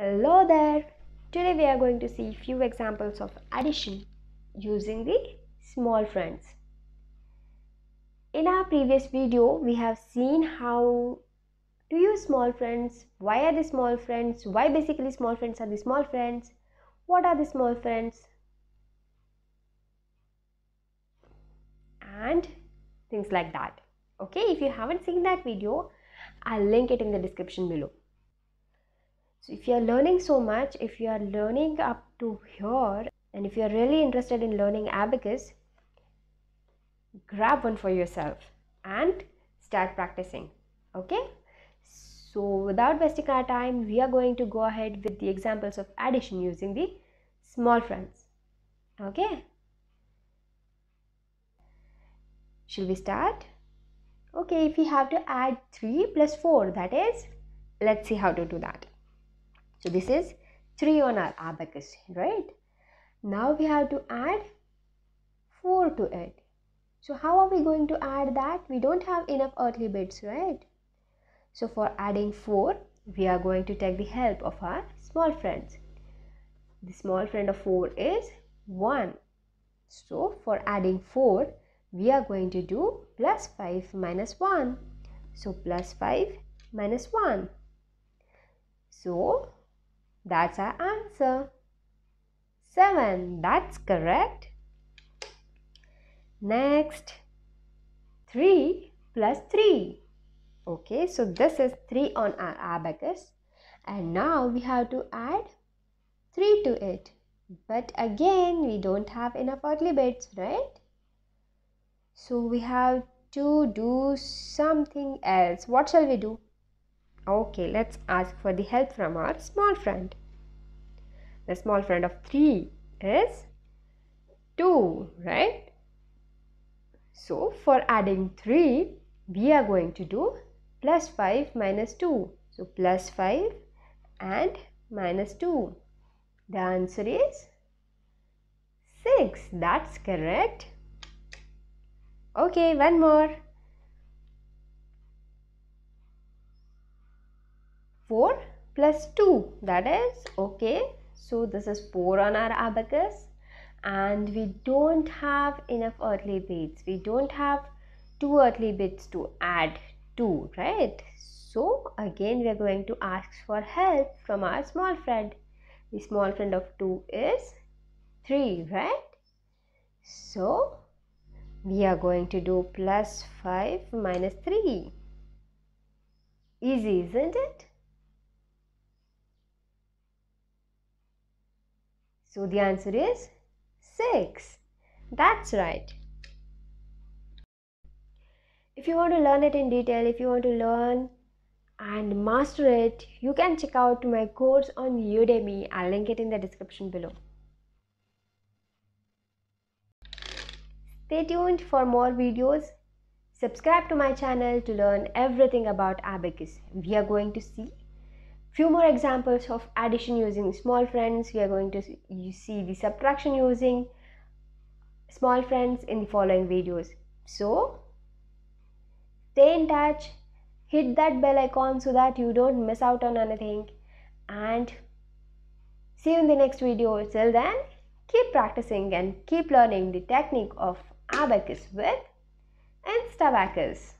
Hello there. Today we are going to see few examples of addition using the small friends. In our previous video, we have seen how to use small friends, why are the small friends, why basically small friends are the small friends, what are the small friends, and things like that. Okay, if you haven't seen that video, I'll link it in the description below. So if you are learning so much, if you are learning up to here, and if you are really interested in learning abacus, grab one for yourself and start practicing. Okay? So without wasting our time, we are going to go ahead with the examples of addition using the small friends. Okay? Shall we start? Okay, if we have to add 3 plus 4, that is, let's see how to do that. So this is 3 on our abacus, right? Now we have to add 4 to it. So how are we going to add that? We don't have enough earthly bits, right? So for adding 4, we are going to take the help of our small friends. The small friend of 4 is 1. So for adding 4, we are going to do plus 5 minus 1. So plus 5 minus 1. So that's our answer. 7. That's correct. Next, 3 plus 3. Okay, so this is 3 on our abacus. And now we have to add 3 to it. But again, we don't have enough earthly bits, right? So we have to do something else. What shall we do? Okay, let's ask for the help from our small friend. The small friend of 3 is 2, right? So, for adding 3, we are going to do plus 5 minus 2. So, plus 5 and minus 2. The answer is 6. That's correct. Okay, one more. 4 plus 2 that is okay. So this is 4 on our abacus. And we don't have enough earthly bits. We don't have two earthly bits to add to right? So again we are going to ask for help from our small friend. The small friend of 2 is 3 right? So we are going to do plus 5 minus 3 easy isn't it So the answer is 6. That's right. If you want to learn it in detail, if you want to learn and master it, you can check out my course on Udemy. I'll link it in the description below. Stay tuned for more videos. Subscribe to my channel to learn everything about abacus. We are going to see few more examples of addition using small friends. We are going to see the subtraction using small friends in the following videos. So, stay in touch, hit that bell icon so that you don't miss out on anything and see you in the next video. Till then, keep practicing and keep learning the technique of abacus with Instabacus.